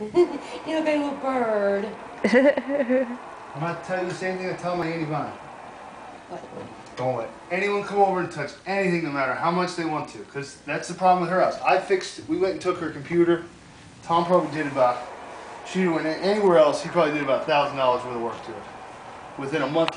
you look like a little bird. I'm about to tell you the same thing I tell my Auntie Vine. What? Don't let anyone come over and touch anything, no matter how much they want to, because that's the problem with her house. I fixed. it. We went and took her computer. Tom probably did about. She went anywhere else. He probably did about thousand dollars worth of work to it within a month.